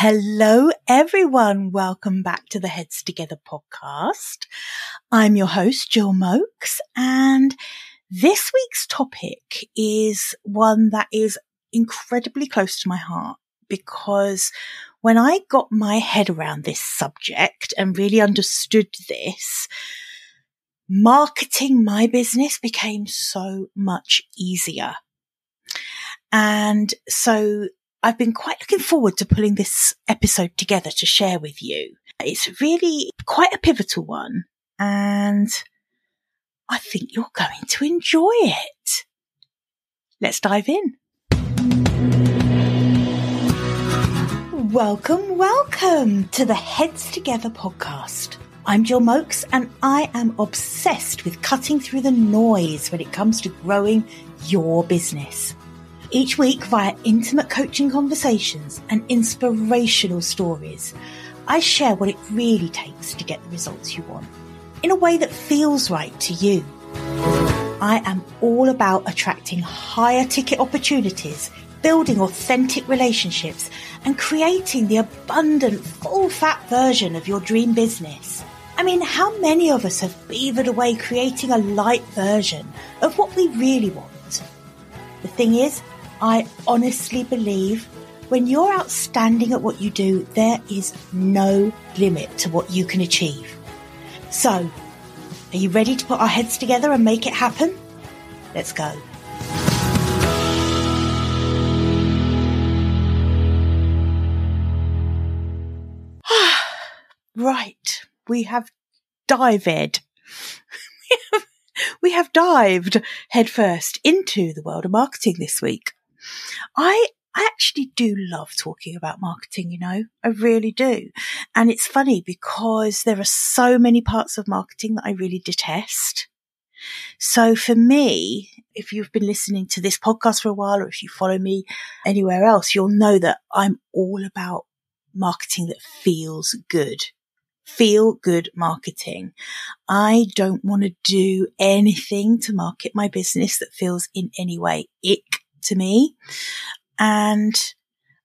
Hello, everyone. Welcome back to the Heads Together podcast. I'm your host, Gill Moakes, and this week's topic is one that is incredibly close to my heart because when I got my head around this subject and really understood this, marketing my business became so much easier. And so I've been quite looking forward to pulling this episode together to share with you. It's really quite a pivotal one and I think you're going to enjoy it. Let's dive in. Welcome, welcome to the Heads Together podcast. I'm Gill Moakes and I am obsessed with cutting through the noise when it comes to growing your business. Each week, via intimate coaching conversations and inspirational stories, I share what it really takes to get the results you want in a way that feels right to you. I am all about attracting higher ticket opportunities, building authentic relationships, and creating the abundant, full fat version of your dream business. I mean, how many of us have beavered away creating a light version of what we really want? The thing is, I honestly believe when you're outstanding at what you do, there is no limit to what you can achieve. So, are you ready to put our heads together and make it happen? Let's go. right, we have dived. we have, dived headfirst into the world of marketing this week. I actually do love talking about marketing, you know, I really do. And it's funny because there are so many parts of marketing that I really detest. So for me, if you've been listening to this podcast for a while, or if you follow me anywhere else, you'll know that I'm all about marketing that feels good. Feel good marketing. I don't want to do anything to market my business that feels in any way ick to me. And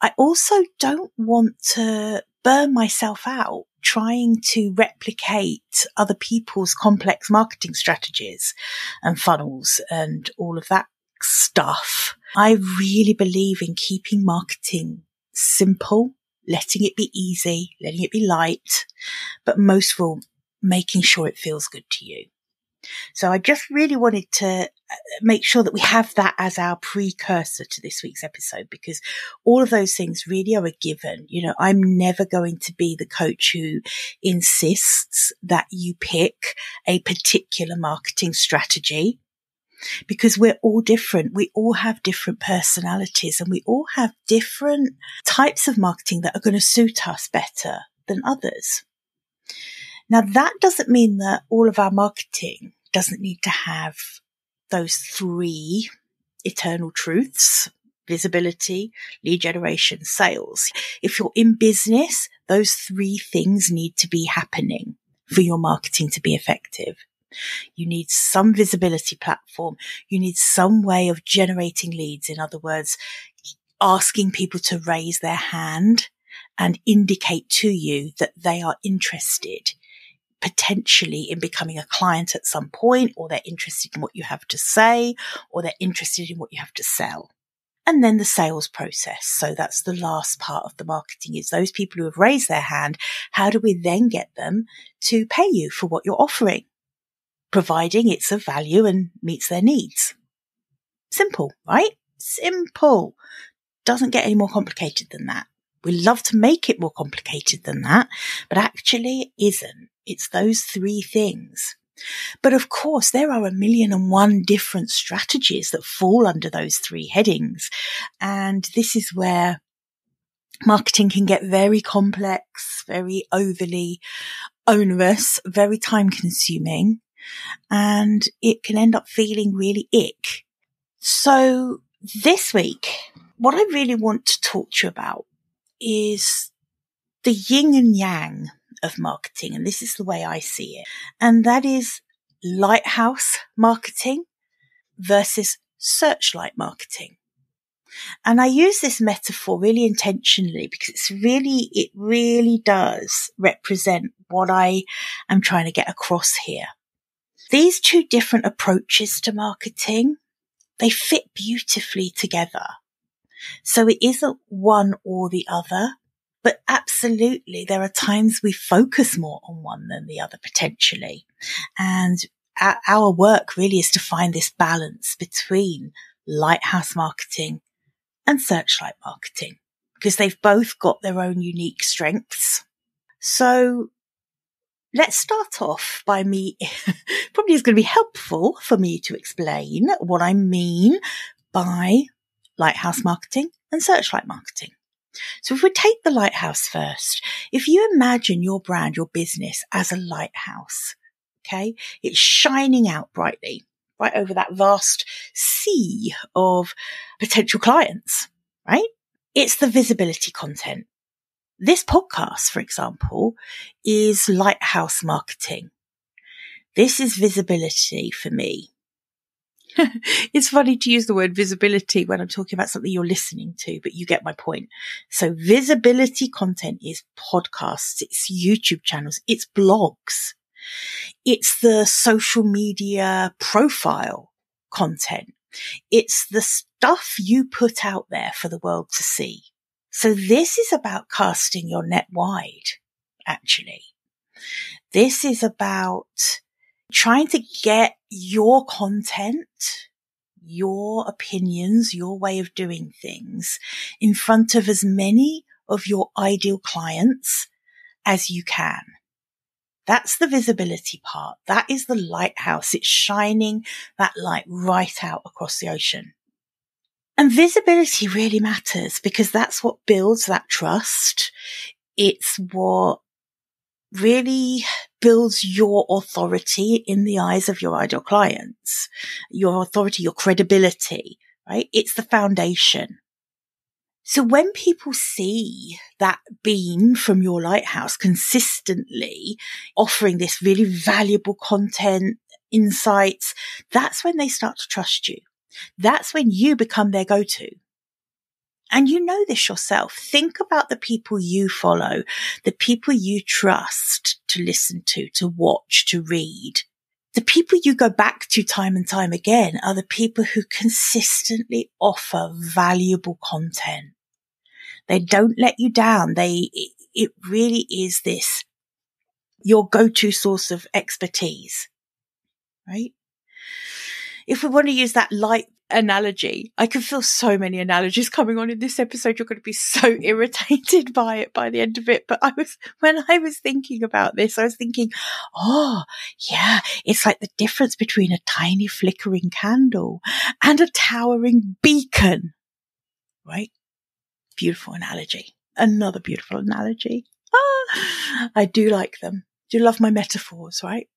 I also don't want to burn myself out trying to replicate other people's complex marketing strategies and funnels and all of that stuff. I really believe in keeping marketing simple, letting it be easy, letting it be light, but most of all, making sure it feels good to you. So I just really wanted to uh, make sure that we have that as our precursor to this week's episode because all of those things really are a given. You know, I'm never going to be the coach who insists that you pick a particular marketing strategy because we're all different. We all have different personalities and we all have different types of marketing that are going to suit us better than others. Now that doesn't mean that all of our marketing doesn't need to have those three eternal truths. Visibility, lead generation, sales. If you're in business, those three things need to be happening for your marketing to be effective. You need some visibility platform. You need some way of generating leads. In other words, asking people to raise their hand and indicate to you that they are interested potentially in becoming a client at some point, or they're interested in what you have to say, or they're interested in what you have to sell. And then the sales process. So that's the last part of the marketing is those people who have raised their hand. How do we then get them to pay you for what you're offering? Providing it's of value and meets their needs. Simple, right? Simple. Doesn't get any more complicated than that. We love to make it more complicated than that, but actually it isn't. It's those three things. But of course, there are a million and one different strategies that fall under those three headings. And this is where marketing can get very complex, very overly onerous, very time consuming, and it can end up feeling really ick. So this week, what I really want to talk to you about is the yin and yang of marketing. And this is the way I see it. And that is lighthouse marketing versus searchlight marketing. And I use this metaphor really intentionally because it's really, it really does represent what I am trying to get across here. These two different approaches to marketing, they fit beautifully together. So it isn't one or the other, but absolutely there are times we focus more on one than the other potentially. And our work really is to find this balance between lighthouse marketing and searchlight marketing because they've both got their own unique strengths. So let's start off by me, probably is going to be helpful for me to explain what I mean by lighthouse marketing and searchlight marketing. So if we take the lighthouse first, if you imagine your brand, your business as a lighthouse, okay, it's shining out brightly right over that vast sea of potential clients, right? It's the visibility content. This podcast, for example, is lighthouse marketing. This is visibility for me. it's funny to use the word visibility when I'm talking about something you're listening to, but you get my point. So visibility content is podcasts, it's YouTube channels, it's blogs. It's the social media profile content. It's the stuff you put out there for the world to see. So this is about casting your net wide, actually. This is about trying to get your content, your opinions, your way of doing things in front of as many of your ideal clients as you can. That's the visibility part. That is the lighthouse. It's shining that light right out across the ocean. And visibility really matters because that's what builds that trust. It's what really builds your authority in the eyes of your ideal clients, your authority, your credibility, right? It's the foundation. So when people see that beam from your lighthouse consistently offering this really valuable content, insights, that's when they start to trust you. That's when you become their go-to. And you know this yourself. Think about the people you follow, the people you trust to listen to, to watch, to read. The people you go back to time and time again are the people who consistently offer valuable content. They don't let you down. They, it really is this your go-to source of expertise, right? If we want to use that light analogy, I can feel so many analogies coming on in this episode. You're going to be so irritated by it by the end of it. But I was, when I was thinking about this, I was thinking, oh, yeah, it's like the difference between a tiny flickering candle and a towering beacon, right? beautiful analogy. Another beautiful analogy. Ah, I do like them. Do you love my metaphors, right?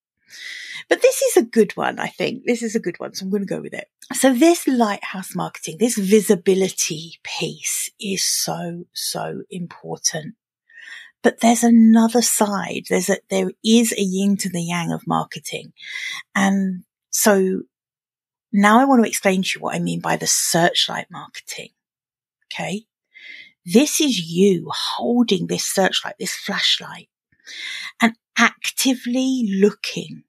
But this is a good one, I think. This is a good one. So I'm going to go with it. So this lighthouse marketing, this visibility piece is so, so important. But there's another side. There's a, there is a yin to the yang of marketing. And so now I want to explain to you what I mean by the searchlight marketing. Okay. This is you holding this searchlight, this flashlight and actively looking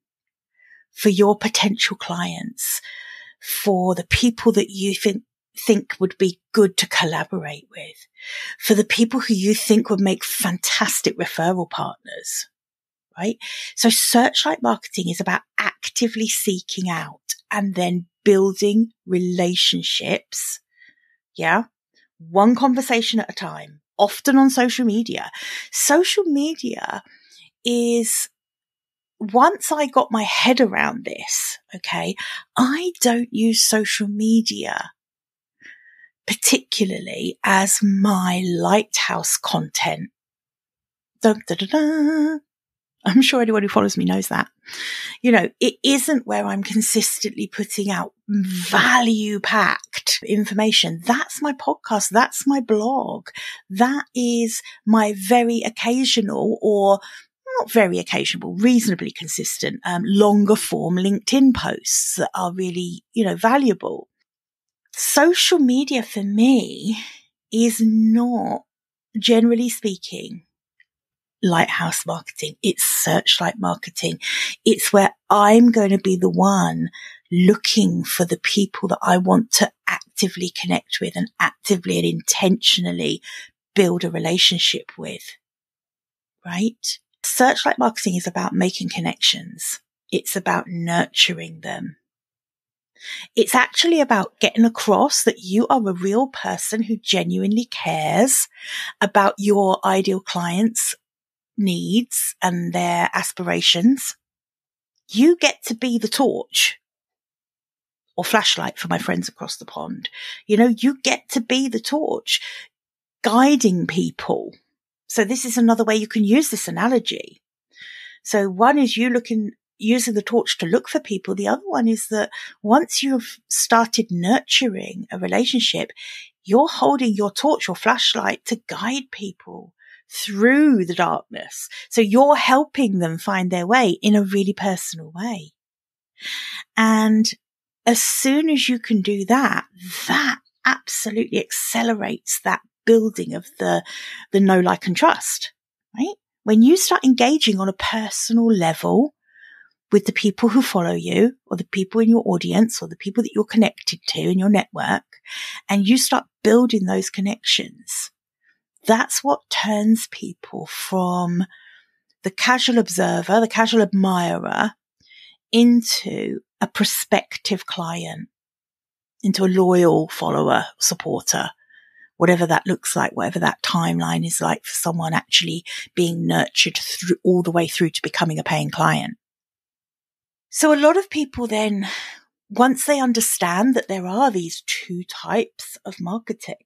for your potential clients, for the people that you think think would be good to collaborate with, for the people who you think would make fantastic referral partners, right? So searchlight marketing is about actively seeking out and then building relationships. Yeah one conversation at a time, often on social media. Social media is once I got my head around this, okay, I don't use social media particularly as my lighthouse content. Dun, dun, dun, I'm sure anyone who follows me knows that. You know, it isn't where I'm consistently putting out value packed information. That's my podcast. That's my blog. That is my very occasional or not very occasional, reasonably consistent, um, longer form LinkedIn posts that are really, you know, valuable. social media for me is not, generally speaking, lighthouse marketing. It's searchlight marketing. It's where I'm going to be the one looking for the people that I want to actively connect with and actively and intentionally build a relationship with. Right? Searchlight marketing is about making connections. It's about nurturing them. It's actually about getting across that you are a real person who genuinely cares about your ideal clients' needs and their aspirations. You get to be the torch or flashlight for my friends across the pond. You know, you get to be the torch guiding people. So this is another way you can use this analogy. So one is you looking using the torch to look for people. The other one is that once you've started nurturing a relationship, you're holding your torch or flashlight to guide people through the darkness. So you're helping them find their way in a really personal way. And as soon as you can do that, that absolutely accelerates that building of the, the know, like and trust, right? When you start engaging on a personal level with the people who follow you or the people in your audience or the people that you're connected to in your network and you start building those connections, that's what turns people from the casual observer, the casual admirer into a prospective client, into a loyal follower, supporter, whatever that looks like, whatever that timeline is like for someone actually being nurtured through all the way through to becoming a paying client. So a lot of people then, once they understand that there are these two types of marketing,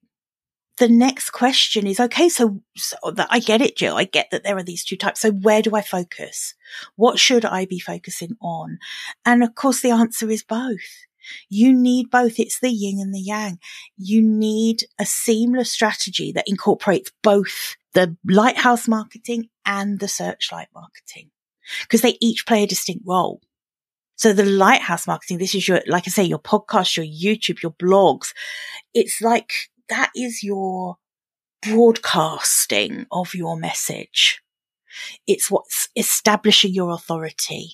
the next question is, okay, so, so that I get it, Gill. I get that there are these two types. So where do I focus? What should I be focusing on? And of course, the answer is both. You need both. It's the yin and the yang. You need a seamless strategy that incorporates both the lighthouse marketing and the searchlight marketing because they each play a distinct role. So the lighthouse marketing, this is your, like I say, your podcast, your YouTube, your blogs. It's like that is your broadcasting of your message. It's what's establishing your authority.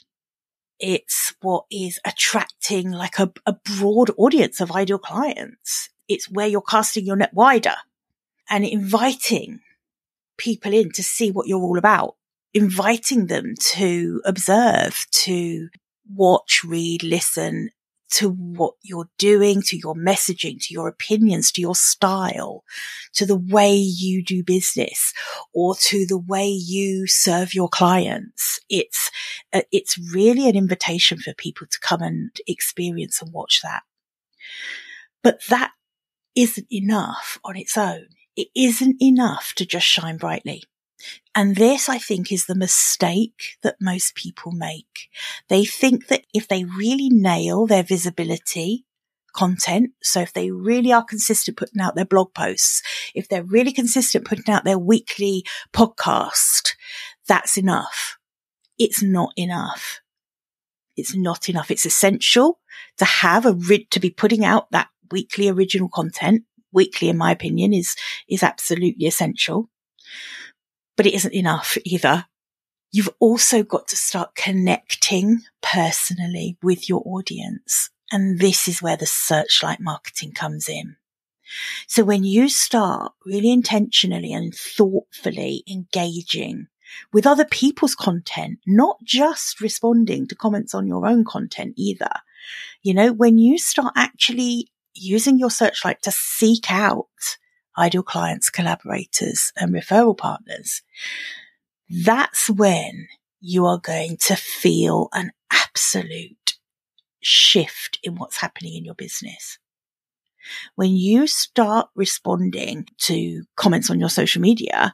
It's what is attracting like a, a broad audience of ideal clients. It's where you're casting your net wider and inviting people in to see what you're all about, inviting them to observe, to watch, read, listen to what you're doing, to your messaging, to your opinions, to your style, to the way you do business or to the way you serve your clients. It's, uh, it's really an invitation for people to come and experience and watch that. But that isn't enough on its own. It isn't enough to just shine brightly. And this, I think, is the mistake that most people make. They think that if they really nail their visibility, content. So if they really are consistent putting out their blog posts, if they're really consistent putting out their weekly podcast, that's enough. It's not enough. It's not enough. It's essential to have a, to be putting out that weekly original content. Weekly, in my opinion, is, is absolutely essential but it isn't enough either. You've also got to start connecting personally with your audience. And this is where the searchlight marketing comes in. So when you start really intentionally and thoughtfully engaging with other people's content, not just responding to comments on your own content either. You know, when you start actually using your searchlight to seek out ideal clients, collaborators and referral partners, that's when you are going to feel an absolute shift in what's happening in your business. When you start responding to comments on your social media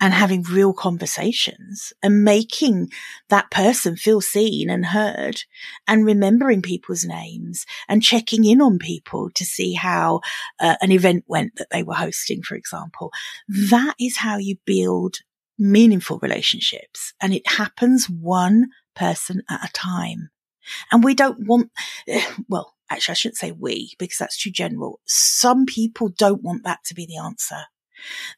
and having real conversations and making that person feel seen and heard and remembering people's names and checking in on people to see how uh, an event went that they were hosting, for example. That is how you build meaningful relationships and it happens one person at a time. And we don't want, well, actually, I shouldn't say we because that's too general. Some people don't want that to be the answer.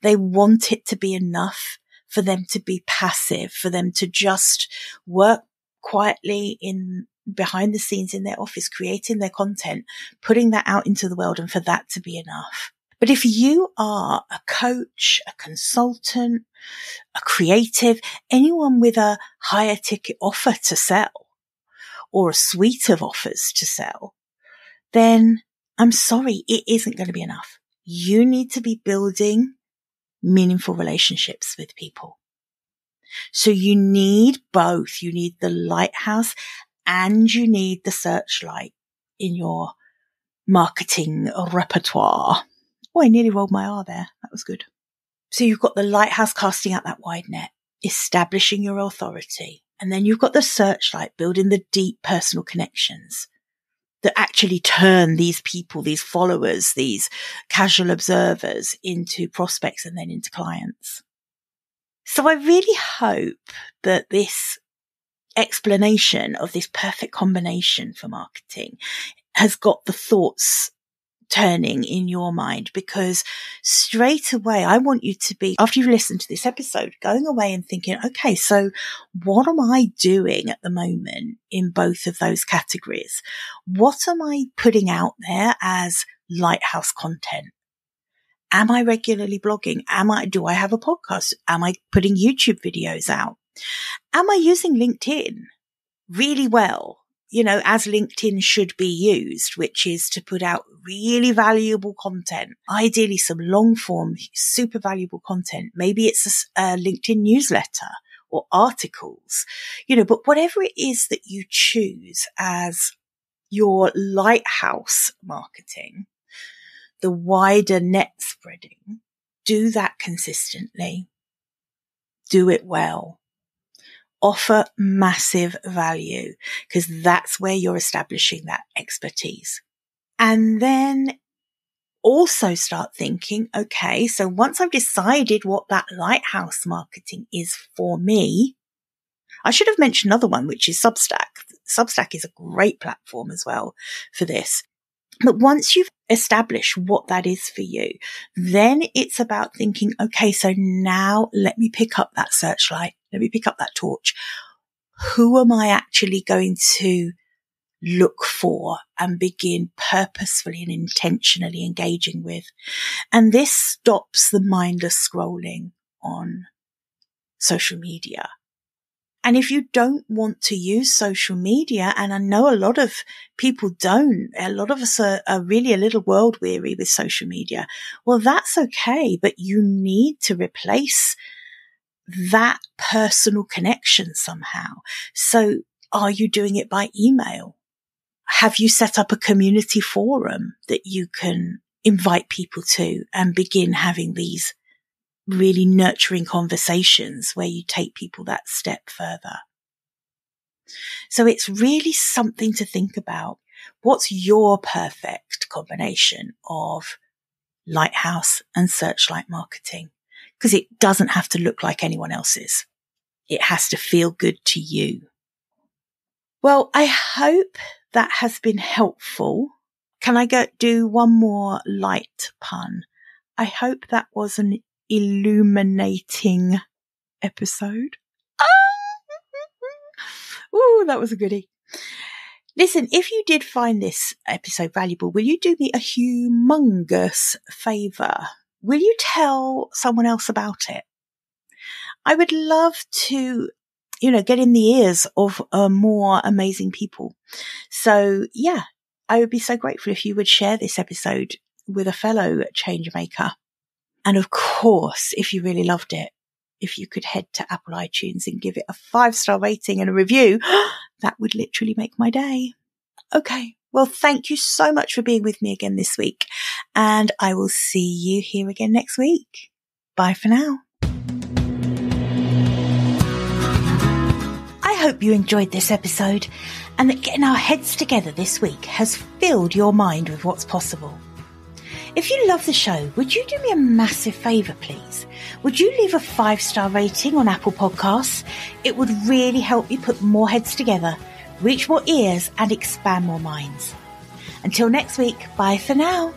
They want it to be enough for them to be passive, for them to just work quietly in behind the scenes in their office, creating their content, putting that out into the world and for that to be enough. But if you are a coach, a consultant, a creative, anyone with a higher ticket offer to sell or a suite of offers to sell, then I'm sorry, it isn't going to be enough. You need to be building meaningful relationships with people. So you need both. You need the lighthouse and you need the searchlight in your marketing repertoire. Oh, I nearly rolled my R there. That was good. So you've got the lighthouse casting out that wide net, establishing your authority. And then you've got the searchlight building the deep personal connections that actually turn these people, these followers, these casual observers into prospects and then into clients. So I really hope that this explanation of this perfect combination for marketing has got the thoughts turning in your mind because straight away I want you to be, after you've listened to this episode, going away and thinking, okay, so what am I doing at the moment in both of those categories? What am I putting out there as lighthouse content? Am I regularly blogging? Am I, do I have a podcast? Am I putting YouTube videos out? Am I using LinkedIn really well? You know, as LinkedIn should be used, which is to put out really valuable content, ideally some long form, super valuable content. Maybe it's a, a LinkedIn newsletter or articles, you know, but whatever it is that you choose as your lighthouse marketing, the wider net spreading, do that consistently. Do it well offer massive value because that's where you're establishing that expertise. And then also start thinking, okay, so once I've decided what that lighthouse marketing is for me, I should have mentioned another one, which is Substack. Substack is a great platform as well for this. But once you've established what that is for you, then it's about thinking, okay, so now let me pick up that searchlight. Let me pick up that torch. Who am I actually going to look for and begin purposefully and intentionally engaging with? And this stops the mindless scrolling on social media. And if you don't want to use social media, and I know a lot of people don't, a lot of us are, are, really a little world weary with social media. Well, that's okay, but you need to replace that personal connection somehow. So are you doing it by email? Have you set up a community forum that you can invite people to and begin having these really nurturing conversations where you take people that step further. So it's really something to think about. What's your perfect combination of lighthouse and searchlight marketing? Because it doesn't have to look like anyone else's. It has to feel good to you. Well, I hope that has been helpful. Can I go do one more light pun? I hope that was an illuminating episode. Ooh, that was a goodie. Listen, if you did find this episode valuable, will you do me a humongous favor? Will you tell someone else about it? I would love to, you know, get in the ears of uh, more amazing people. So yeah, I would be so grateful if you would share this episode with a fellow change maker. And of course, if you really loved it, if you could head to Apple iTunes and give it a five star rating and a review, that would literally make my day. Okay. Well, thank you so much for being with me again this week. And I will see you here again next week. Bye for now. I hope you enjoyed this episode and that getting our heads together this week has filled your mind with what's possible. If you love the show, would you do me a massive favour, please? Would you leave a five star rating on Apple Podcasts? It would really help me put more heads together, reach more ears, and expand more minds. Until next week, bye for now.